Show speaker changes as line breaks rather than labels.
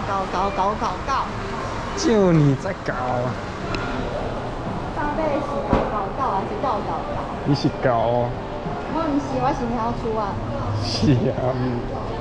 搞搞搞搞搞，
就你在搞。
啊贝是搞搞搞还是搞搞搞？
你是搞哦。
我唔是，我是喵出啊。
是啊。